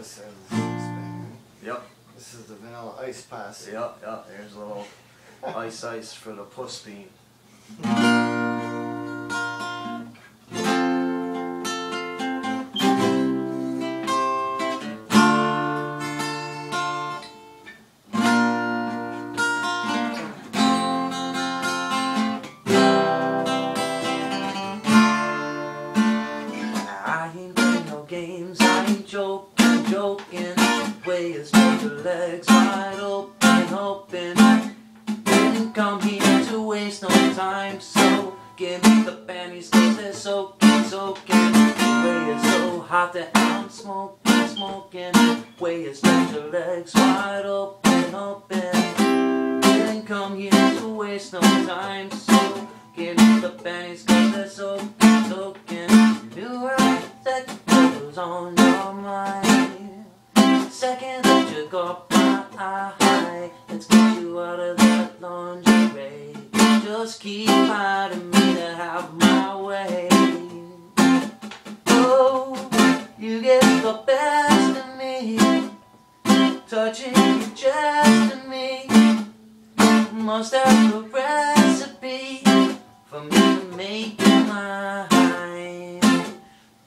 this is Spain. Yep. This is the vanilla ice pass. Yep, yep. Here's a little ice ice for the puss bean. Ain't joking. Way is spread your legs wide open, open. Didn't come here to waste no time, so give me the panties, cause they're soaking, soaking. Way is so hot that I'm smoking, smoking. Way is spread your legs wide open, open. Didn't come here to waste no time, so give me the panties, cause they're soaking, Second that you got my eye. Let's get you out of that lingerie. Just keep fighting me to have my way. Oh, you get the best of me. Touching your chest me. Must have the recipe for me to make you mine.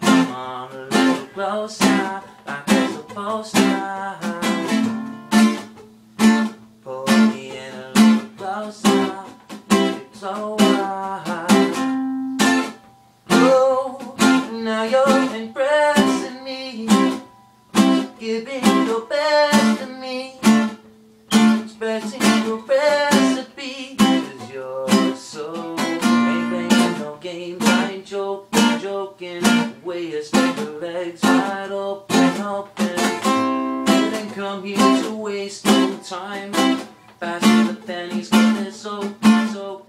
Come on a little closer, now you're impressing me, giving your best to me, expressing your recipe. Cause you're so ain't playing no games, I ain't joking, joking. the Way you spread your legs wide open, open. Didn't come here to waste no time. Passing the pennies, they're so, so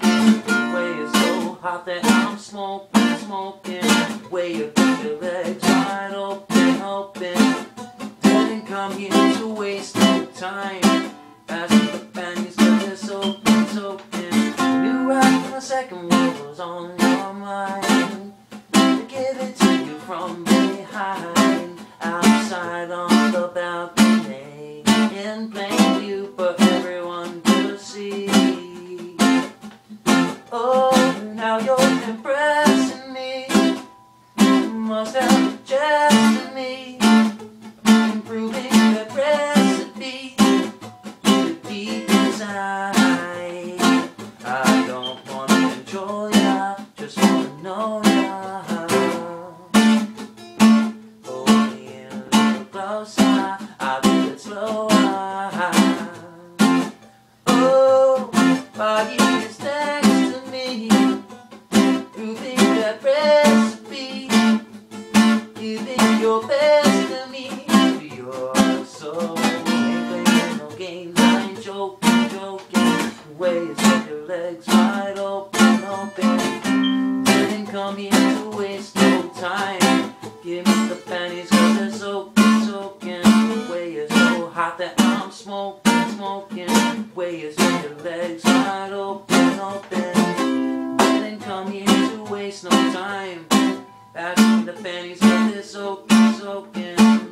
Way is so hot that I'm smoking, smoking. Way you your legs wide open, open. Didn't come here to waste no time. Passing the pennies, cause they're so, so You right from the second one was on your mind. To give it to you from behind. Outside on the balcony. Slower. Oh, while you next to me, that recipe, best to me. You're so ain't playing no games, I ain't joking, joking. Way you set your legs wide open, open. Didn't come here smoking, smoking. Way you set your legs wide open, open. Didn't come here to waste no time. Pass me the panties cause they're soaking, soaking.